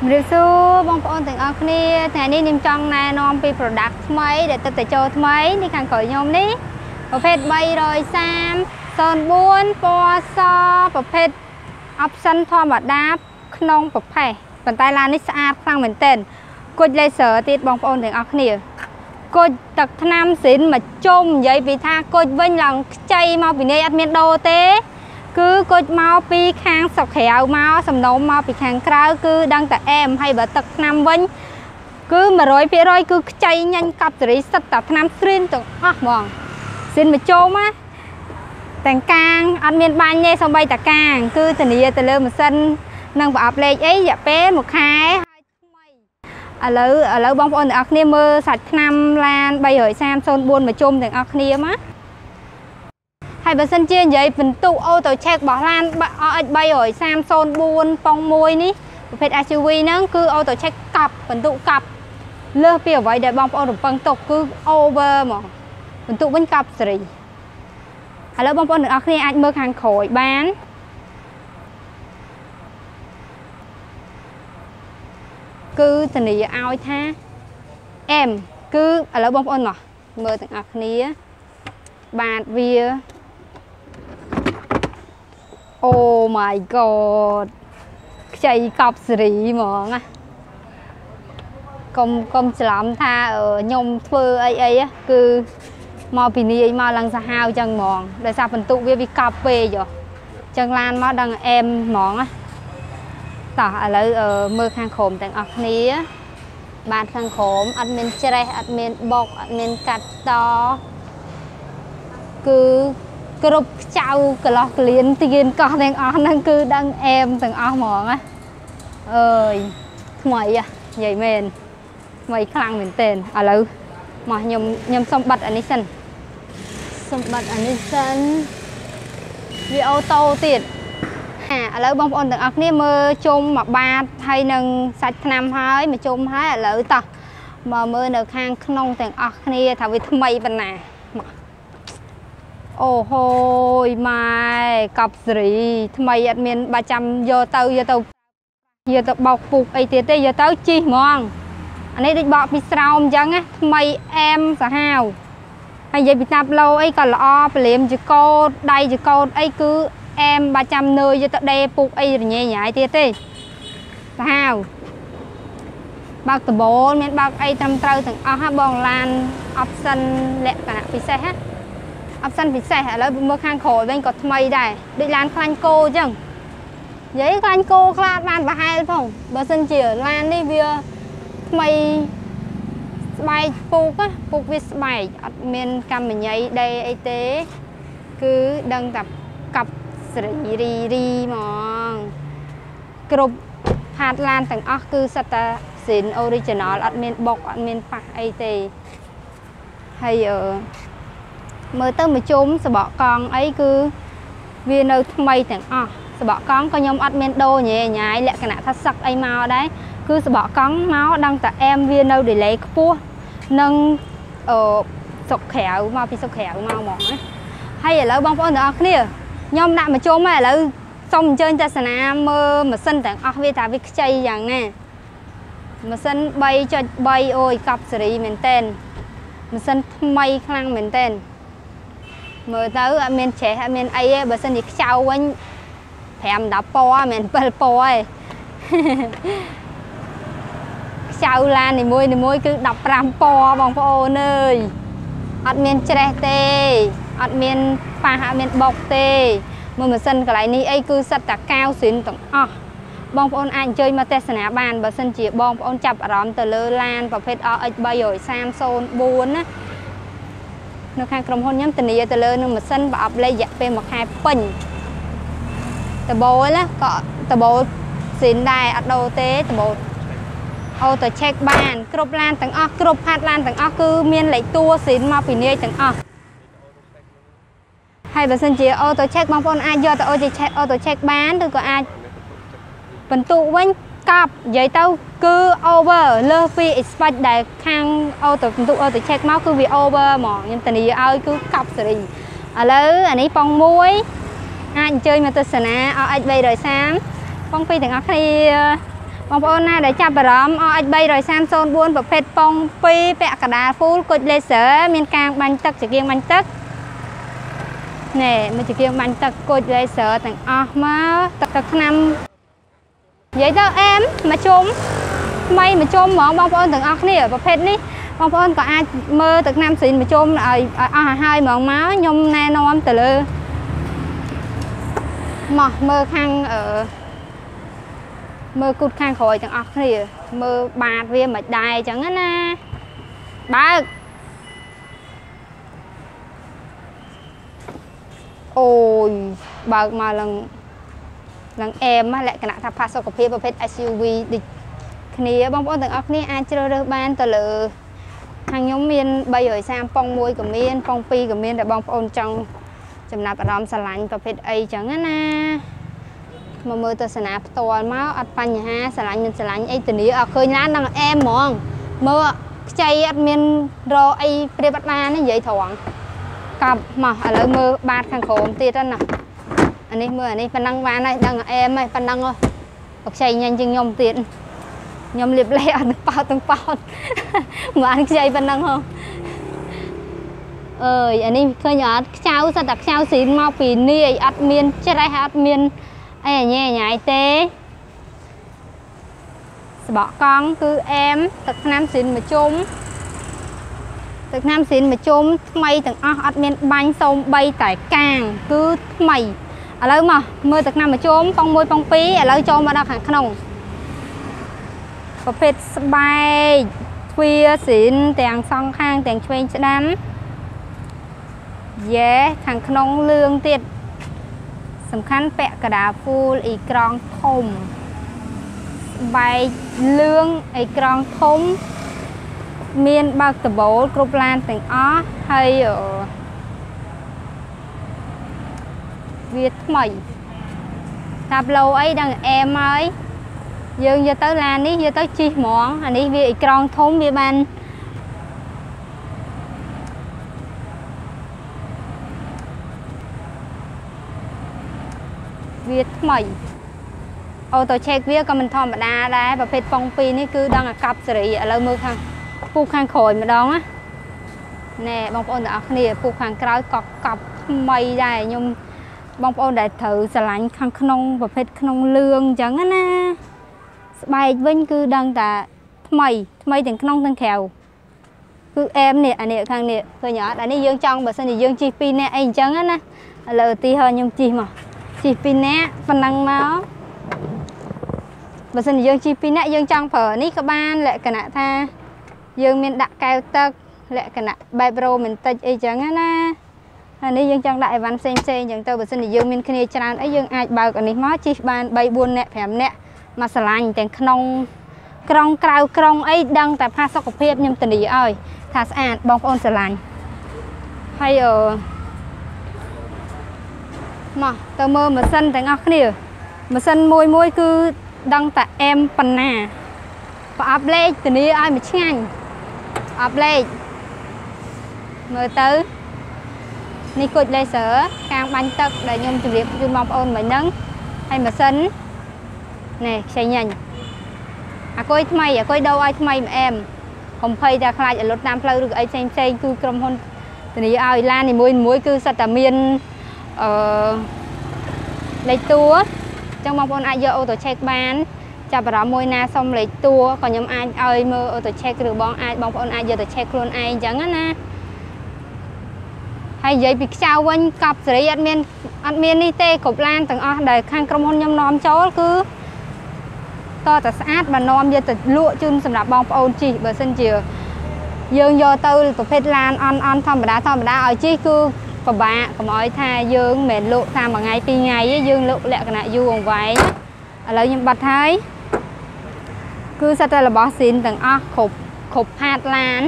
ជំរាបសួរបងប្អូនទាំងអស់គ្នាថ្ងៃនេះខ្ញុំចង់ណែនាំពី product ថ្មីដែលទឹកតែចូលថ្មីនេះខាងក្រោយខ្ញុំនេះប្រភេទ330 04ពណ៌សប្រភេទ option ធម្មតាក្នុងប្រភេទប៉ុន្តែឡាននេះស្អាតខ្លាំងមែនទែនគុជ laser ទៀតបងប្អូនទាំងអស់គ្នាគុជទឹកថ្នាំស៊ីនមកជុំនិយាយពីថាគុជវិញឡើងខ្ចីមកពីនេះអត់មានដូរទេ គឺគុជមកពីខាងស្រុកក្រៅមកសំណុំមកពីខាងក្រៅគឺដឹងតែអែមហើយបើទឹកថ្នាំវិញគឺ100%គឺខ្ចីញ៉ាញ់កប់សេរីសិតតែថ្នាំស្រីនទាំងអស់ហ្មងស៊ីនមកជុំណាទាំងកាងអត់មានបាញ់ទេសំបីតាកាង គឺធានាទៅលើម៉ាស៊ីននឹងប្រអប់លេខអីរយៈពេល1ខែហើយថ្មីឥឡូវឥឡូវបងប្អូនទាំងអស់គ្នាមើលសាច់ថ្នាំឡាន33004មកជុំទាំងអស់គ្នាមក ហើយបើសិនជានិយាយបន្ទុកអូតូឆេករបស់ឡាន OX 33004 ប៉ុង1នេះប្រភេទ SUV ហ្នឹងគឺអូតូឆេកកប់បន្ទុកកប់លើសពីអ្វីដែលបងប្អូនរំពឹងទុកគឺ over ហ្មងបន្ទុកវិញកប់សេរីឥឡូវបងប្អូនទាំងអស់គ្នាអាចមើលខាងក្រោយបានគឺធានាឲ្យថាអែមគឺឥឡូវបងប្អូនមកមើលទាំងអស់គ្នាបាទវា អូ my god ខ្ចីកប់សេរីហ្មងណាកុំកុំច្រឡំថាខ្ញុំធ្វើអីអីគឺមកពីនាយមកឡើងសាហាវចឹងហ្មងដោយសារបន្ទុកវាវាកប់ពេកចឹងឡានមកដឹងអែមហ្មងណាតោះឥឡូវមើលខាងក្រោមទាំងអស់គ្នាបាទខាងក្រោមអត់មានច្រេះអត់មានបុកអត់មានកាត់តគឺ គ្រប់ខ្ចៅកន្លោះកលៀនទៀនកោះទាំងអស់ហ្នឹងគឺដឹងអែមទាំងអស់ហ្មងណាអើយថ្មីហ៎និយាយមែនថ្មីខ្លាំងមែនទែនឥឡូវមកខ្ញុំខ្ញុំសុំបិទអានេះសិនសុំបិទអានេះសិនវាអូតូទៀតហាឥឡូវបងប្អូនទាំងអស់គ្នាមើលជុំមួយបាតហើយនឹងសាច់ថ្នាំហើយមកជុំហើយឥឡូវតោះមកមើលនៅខាងក្នុងទាំងអស់គ្នាថាវាថ្មីប៉ុណ្ណាមក អូហូយម៉ែកប់សេរី ថ្មីអត់មានបាច់ចាំយកទៅយកទៅយកទៅបោកពូកអីទៀតទេយកទៅជីហ្មងអានេះដូចបកពីស្រោមអញ្ចឹងណាថ្មីអែមសាហាវហើយនិយាយពីតាប់ឡូអីក៏ល្អពលាមជាកោតដៃជាកោតអីគឺអែមបាច់ចាំនឿយយកទៅដេពូកអីរញ៉េញ៉ាយទៀតទេសាហាវបើកដបូលមានបើកអីត្រឹមត្រូវទាំងអស់ហ่าបងឡាន option លក្ខណៈពិសេសណាអ បសិនពិសេសឥឡូវមើលខាងក្រោយវិញក៏ថ្មីដែរដូចឡានខ្លាញ់គោអញ្ចឹងនិយាយខ្លាញ់គោខ្លាចបានប្រហែលផងបើសិនជាឡាននេះវាថ្មីស្បែកពូកពូកវាស្បែកអត់មានកម្មញ្ញៃដេអីទេ គឺដឹងតែកັບស្រីរីរីហ្មងគ្រប់ផាតឡានទាំងអស់គឺសិតតែស៊ីន original អត់មានបុកអត់មានប៉ះអីទេហើយអឺ មើលទៅមួយជុំសបកកង់អីគឺវានៅថ្មីទាំងអស់សបកកង់ក៏ខ្ញុំអត់មានដូរញ៉េញ៉ាយលក្ខណៈថាសឹកអីមកដែរគឺសបកកង់មកដឹងតែអែមវានៅ delay ខ្ពស់និងអឺសុកក្រៅមកពីសុកក្រៅមកហ្មងណាហើយឥឡូវបងប្អូនទាំងអស់គ្នាខ្ញុំដាក់មកជុំហើយឥឡូវសូមអញ្ជើញទស្សនាមើលម៉ាស៊ីនទាំងអស់វាថាវាខ្ចីយ៉ាងណាម៉ាស៊ីន3.3អូយកប់សេរីមែនតែនម៉ាស៊ីនថ្មីខ្លាំងមែនតែន មើលទៅអត់មានច្រេះអត់មានអីទេបើសិនជាខ្ចៅវិញ5 10ពណ៌មិនមែន7ពណ៌ទេខ្ចៅឡាននីមួយនីមួយគឺ15ពណ៌បងប្អូនអើយអត់មានច្រេះទេអត់មានប៉ះអត់មានបុកទេមើលម៉ាស៊ីនកន្លែងនេះអីគឺសិតតែកាវស្រីនទាំងអស់បងប្អូនអាចអញ្ជើញមកទស្សនាបានបើសិនជាបងប្អូនចាប់អារម្មណ៍ទៅលើឡានប្រភេទ RX 33004ណា នៅខាងក្រុមហ៊ុនខ្ញុំធានាទៅលើនឹងម៉ាស៊ីនប្រអប់លេខរយៈពេល1ខែពេញដបូលណាក៏ដបូលស៊ីនដែរអត់ដូរទេដបូលអូតូឆេកបាន គ្រប់ឡានទាំងអស់គ្រប់ផាតឡានទាំងអស់គឺមានលេខតួស៊ីនមកពីនាយទាំងអស់ហើយបើសិនជាអូតូឆេកបងប្អូនអាចយកទៅអូតូឆេកអូតូឆេកបានឬក៏អាចបន្ទុកវិញ កប់និយាយទៅគឺ over លើសពី expect ដែលខាង auto បន្ទុក auto check មកគឺវា over ហ្មងខ្ញុំធានាឲ្យគឺកប់សេរីឥឡូវអានេះប៉ង1អាចអញ្ជើញមកទស្សនា RX 330ប៉ងពីរទាំងអស់គ្នាបងប្អូនណាដែលចាប់អារម្មណ៍ OH 33004ប្រភេទប៉ុង2ពាក់កណ្ដាល full គុជ laser មានកាងបាញ់ទឹកជាគៀងបាញ់ទឹកណែមួយជាគៀងបាញ់ទឹកគុជ laser ទាំងអស់មកទឹកទឹកថ្នាំ និយាយទៅអែមមកជុំថ្មីមកជុំហ្មងបងប្អូនទាំងអស់គ្នាប្រភេទនេះបងប្អូនក៏អាចមើលទឹកថ្នាំស្រីមកជុំឲ្យអស់ឲ្យហើយហ្មងមកខ្ញុំណែនាំទៅលើមកមើលខាងអឺមើលគូតខាងក្រោយទាំងអស់គ្នាមើលបាតវាមិនដែរអញ្ចឹងណាបើកអូយបើកមកឡើង ឡើងអែមលក្ខណៈថាផាសុខភាពប្រភេទ SUV ដូចគ្នាបងប្អូនទាំងអស់គ្នាអាចជ្រើសរើសបានទៅលើខាងខ្ញុំមាន330ប៉ុង1ក៏មានប៉ុង2ក៏មានដែលបងប្អូនចង់ចំណាប់អារម្មណ៍ស្រឡាញ់ប្រភេទអីចឹងណាមកមើលទស្សនាផ្ទាល់មកអត់បញ្ហាស្រឡាញ់មិនស្រឡាញ់អីធានាអត់ឃើញឡាននឹងអែមហ្មងមើលខ្ចីអត់មានរអីព្រៀបអត់បាននិយាយត្រង់កប់មកឥឡូវមើលបាតខាងក្រោមទៀតណា អានេះមើលអានេះប៉ុណ្ណឹងបានហើយដឹងអែមហើយប៉ុណ្ណឹងហ៎ខ្ចីញ៉ាញ់ជាងខ្ញុំទៀតខ្ញុំលៀបលេអត់នឹងប៉ោតទាំងប៉ោតមិនបានខ្ចីប៉ុណ្ណឹងហ៎អើយអានេះឃើញអត់ខ្ចៅសិតតែខ្ចៅស៊ីនមកពីនេះអត់មានច្រេះអត់មានអីញ៉ែញ៉ៃទេសបកកង់គឺអែមទឹកថ្នាំស៊ីនមួយជុំទឹកថ្នាំស៊ីនមួយជុំថ្មីទាំងអស់អត់មានបាញ់សូម្បីតែកាងគឺថ្មី ឥឡូវមកមើលទឹកថ្នាំមួយជុំប៉ុង1ប៉ុង2ឥឡូវចូលមកដល់ខាងក្នុងប្រភេទស្បែកទ្វាស៊ីនទាំងសងខាងទាំងឆ្វេងស្ដាំយេខាងក្នុងលឿងទៀតសំខាន់ពាក់កដា full អ៊ីក្រង់ធំបែកលឿងអ៊ីក្រង់ធំ មានបើកដបូលគ្រប់ឡានទាំងអស់ហើយ វាថ្មីតាប់ឡូអីដឹងអែមហើយយើងយកទៅឡាននេះយកទៅជីហ្មងអានេះវាអ៊ីក្រង់ធំវាបានវាថ្មីអូតូឆេកវាក៏មិនធម្មតាដែរប្រភេទប៉ុង2នេះគឺដឹងអាកប់សេរីឥឡូវមើលខាងពូខាងក្រោយម្ដងណាណែបងប្អូនទាំងអស់គ្នាពូខាងក្រោយក៏កប់ថ្មីដែរខ្ញុំ បងប្អូនដែលត្រូវស្រឡាញ់ខាងក្នុងប្រភេទក្នុងលឿងអញ្ចឹងណាស្បែកវិញគឺដឹងតែថ្មីថ្មីទាំងក្នុងទាំងក្រៅគឺអែមនេះអានេះខាងនេះឃើញអត់អានេះយើងចង់បើសិនជាយើងជិះ2នាក់អីអញ្ចឹងណាឥឡូវឧទាហរណ៍ខ្ញុំជិះមកជិះ2នាក់ប៉ុណ្ណឹងមកបើសិនជាយើងជិះ2នាក់យើងចង់ប្រើនេះក៏បានលក្ខណៈថា យើងមានដាក់កែវទឹកលក្ខណៈបែបរ៉ូមែនតិចអីចឹងណា ហើយនេះយើងចង់ដាក់អីវ៉ាន់ផ្សេងផ្សេងចឹងទៅបើសិនជាយើងមានគ្នាច្រើនអីយើងអាចបើកអានេះមកជិះបាន3 4នាក់5នាក់មកឆ្លាញ់ទាំងក្នុងក្រុងក្រៅក្រុងអីដឹងតែផាសុខភាពខ្ញុំធានាឲ្យថាស្អាតបងប្អូនឆ្លាញ់ហើយអឺមកទៅមើលម៉ាស៊ីនទាំងអស់គ្នាម៉ាស៊ីនមួយមួយគឺដឹងតែអែមប៉ុណ្ណាប្រអប់លេខធានាឲ្យមួយឆ្ងាញ់ប្រអប់លេខមើលទៅ នេះគុជ laser កាងបាញ់ទឹកដែលខ្ញុំជម្រាបជូនបងប្អូនមិញហ្នឹងហើយម៉ាស៊ីនណែខ្ចីញ៉ាញ់អាគុយថ្មីអាគុយដូរឲ្យថ្មីម្អែមកុំភ័យតែខ្លាចឲ្យលុតតាមផ្លូវឬក៏អីផ្សេងផ្សេងគឺក្រុមហ៊ុនធានាឲ្យឡាននីមួយៗគឺសិតតែមានអឺលេខតួអញ្ចឹងបងប្អូនអាចយកអូតូឆេកបាន ចាប់អារម្មណ៍មួយណាសុំលេខតួក៏ខ្ញុំអាចឲ្យមើលអូតូឆេកឬបងអាចបងប្អូនអាចយកទៅឆេកខ្លួនឯងអញ្ចឹងណា ហើយនិយាយពីខ្ចៅវិញកប់សេរីអត់មានអត់មាននេះទេគ្រប់ឡានទាំងអស់ដែលខាងក្រុមហ៊ុនខ្ញុំនាំចូលគឺតតែស្អាតបើនាំយកទៅលក់ជូនសម្រាប់បងប្អូនជិះបើសិនជា យើងយកទៅប្រភេទឡានអន់អន់ធម្មតាធម្មតាឲ្យជិះគឺពិបាកកុំឲ្យថាយើងមិនមែនលក់តាមមួយថ្ងៃពីរថ្ងៃទេយើងលក់លក្ខណៈយូរអង្វែងឥឡូវខ្ញុំបတ်ហើយគឺសិតតែរបស់ស៊ីនទាំងអស់គ្រប់គ្រប់ផាតឡាន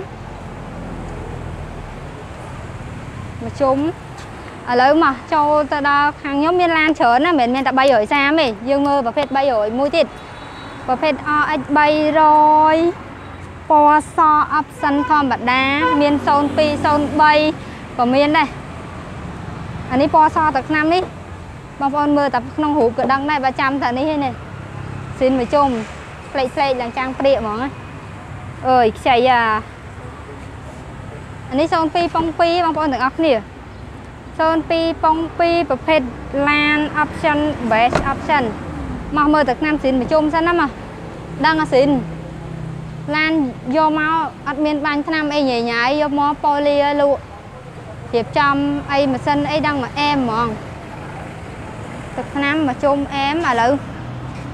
មកជុំឥឡូវមកចូលទៅដល់ខាងខ្ញុំមានឡានច្រើនណាមិនមែនតែ330ទេយើងមើលប្រភេទ300មួយទៀតប្រភេទ RX 300ពណ៌ស option ធម្មតាមាន02 03ក៏មានដែរអានេះពណ៌សទឹកឆ្នាំនេះបងប្អូនមើលតែក្នុងរូបក៏ដឹងដែរបើចាំតែនេះឯនេះស៊ីនមួយជុំផ្លេកផ្លេកឡើងចាំងព្រាកហ្មងណាអើយខ្ចីអាអា នេះ02ប៉ុង2បងប្អូនទាំងអស់គ្នា02ប៉ុង2ប្រភេទ LAN option base option មកមើលទៅឆ្នាំស៊ីនប្រជុំសិនណាមកដឹងអាស៊ីនឡានយកមកអត់មានបាញ់ឆ្នាំអីញ៉ៃញ៉ៃយកមកប៉ូលីលក់រៀបចំអីម៉ាស៊ីនអីដឹងមកអែមហ្មងទឹកឆ្នាំមកជុំអែមឥឡូវ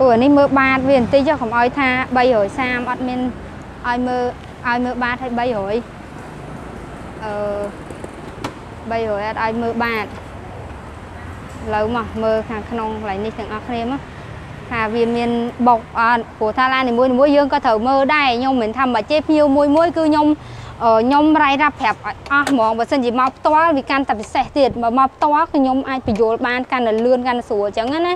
អូអានេះមើលបាតវាបន្តិចកុំឲ្យថា330អត់មានឲ្យមើលឲ្យមើលបាតឲ្យ300 អឺ300អត់ឲ្យមើលបាតឥឡូវមកមើលខាងក្នុងកន្លែងនេះទាំងអស់គ្នាមកថាវាមានបុកអត់ព្រោះថាឡាននីមួយៗយើងក៏ត្រូវមើលដែរខ្ញុំមិនថាមកជេភ្ញៀវមួយមួយគឺខ្ញុំខ្ញុំរាយរាប់ប្រាប់ឲ្យអស់ហ្មងបើសិនជាមកផ្ទាល់វាកាន់តែពិសេសទៀតបើមកផ្ទាល់គឺខ្ញុំអាចបញ្យល់បានកាន់តែលឿនកាន់តែស្រួលអញ្ចឹងណា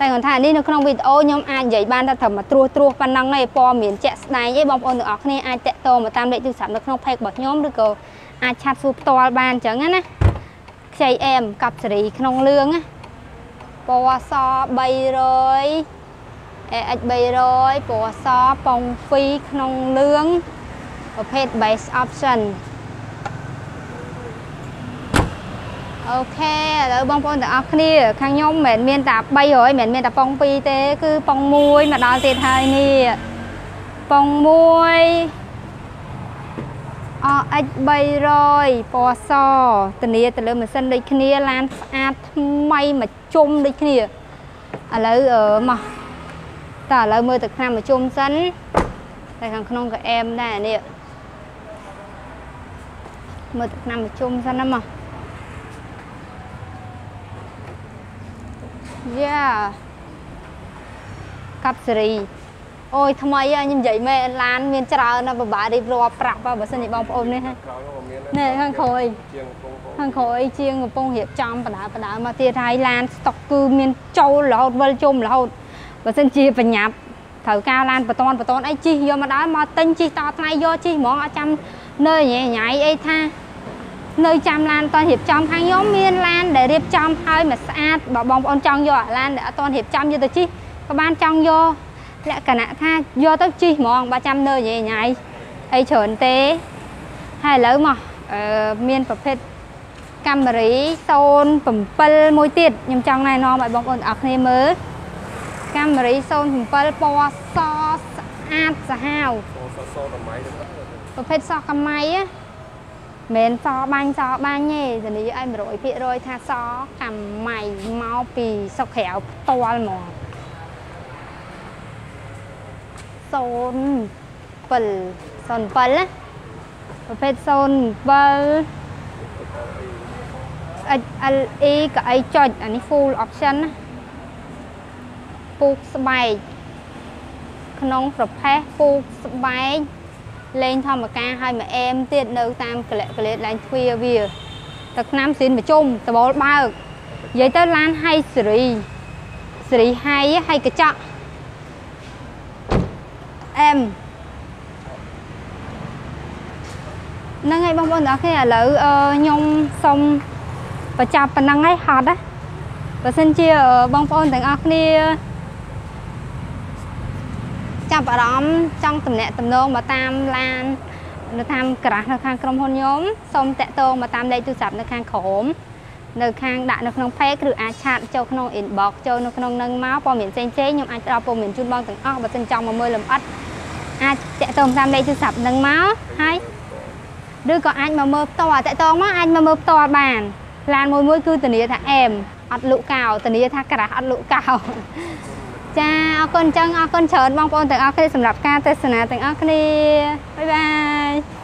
តែគាត់ថានេះនៅក្នុងវីដេអូខ្ញុំអាចនិយាយបានតែត្រឹមមកត្រួសត្រាសប៉ុណ្ណឹងឯងព័ត៌មានជាក់ស្ដែងឯងបងប្អូនទាំងអស់គ្នាអាចតាក់ទងមកតាមលេខទូរស័ព្ទនៅក្នុង page របស់ខ្ញុំឬក៏ អាចឆាត់សួរផ្ទាល់បានអញ្ចឹងណាខ្ចីអែមកាប់សេរីក្នុងលឿងណាពណ៌ស300 AX 300ពណ៌សប៉ុង2ក្នុងលឿងប្រភេទ base option អូខេឥឡូវបងប្អូនទាំងអស់គ្នាខាងខ្ញុំមិនមែនមានតែ300មិនមែនមានតែប៉ុង2ទេ គឺប៉ុង1មកដល់ទៀតហើយនេះប៉ុង1 RX 300ពណ៌សធានាទៅលើម៉ាស៊ីនដូចគ្នាឡានស្អាតថ្មីមកជុំដូចគ្នាឥឡូវមកតើឥឡូវមើលទឹកថ្នាំមកជុំសិនតែខាងក្នុងក៏អែមដែរនេះមើលទឹកថ្នាំមកជុំសិនណាមកយ៉ាកាប់សេរី អូយថ្មីខ្ញុំនិយាយមែនឡានមានច្រើនណាស់ពិបាករៀបរាប់ប្រាប់បើសិនជាបងប្អូននេះនេះខាងក្រោយខាងក្រោយជាងកំពុងរៀបចំបដាបដាមកទៀតហើយឡានស្តុកគឺមានចូលរហូតវិលជុំរហូតបើសិនជាបញ្ញាប់ត្រូវការឡានបតនបតនអីជីយកមកដល់មកទិញជីតថ្ងៃយកជីហ្មងអត់ចាំនៅញ៉ៃញ៉ៃអីថានៅចាំឡានតរៀបចំខាងខ្ញុំមានឡានដែលរៀបចំហើយមកស្អាតបើបងប្អូនចង់យកឡានដែលអត់តរៀបចំយកទៅជីក៏បានចង់យក លក្ខណៈថាយកទៅជីហ្មងបើចាំនៅញ៉ៃញ៉ៃអីច្រើនទេហើយឥឡូវមកអឺមានប្រភេទកាមេរី07មួយទៀតខ្ញុំចង់ណែនាំឲ្យបងប្អូនទាំងអស់គ្នាមើលកាមេរី07ពណ៌សស្អាតសាហាវសសកម្មៃប្រភេទសកម្មៃមិនសបាញ់សបាញ់ទេធានាឲ្យ100%ថាសកម្មៃមកពីសុកក្រៅផ្ទាល់ហ្មង 07 07ណាប្រភេទ07 XLE ក៏អីចុចអានេះ full option ណាពូកស្បែកក្នុងប្រផេះពូកស្បែកលេងធម្មការឲ្យមកអែមទៀតនៅតាមកលៈកលេតឡើងទ្វាវាទឹកឆ្នាំស៊ីនប្រជុំដបលបើកនិយាយទៅឡានហៃសេរីសេរីហៃហើយកញ្ចក់ អែមហ្នឹងហើយបងប្អូនទាំងអស់គ្នាឥឡូវខ្ញុំសុំបញ្ចប់ប៉ុណ្ណឹងហើយហត់ណាបើសិនជាបងប្អូនទាំងអស់គ្នាចាប់អារម្មណ៍ចង់តំណាក់តំណងមកតាមឡាននៅតាមក្រាស់នៅខាងក្រុមហ៊ុនខ្ញុំសូមតាក់ទងមកតាមលេខទូរស័ព្ទនៅខាងក្រោម នៅខាងដាក់នៅក្នុង page ឬអាចឆាតចូលក្នុង inbox ចូលនៅក្នុងនឹងមកព័ត៌មានផ្សេងៗខ្ញុំអាចផ្ដល់ព័ត៌មានជូនបងទាំងអស់បើសិនចង់មកមើលលម្អិតអាចតាក់ទងតាមលេខទូរស័ព្ទនឹងមកហើយឬក៏អាចមកមើលផ្ទាល់តាក់ទងមកអាចមកមើលផ្ទាល់បានឡានមួយមួយគឺធានាថាអែមអត់លក់កោធានាថាក្រាស់អត់លក់កោចាអរគុណចឹងអរគុណច្រើនបងប្អូនទាំងអស់គ្នាសម្រាប់ការទស្សនាទាំងអស់គ្នាបាយបាយ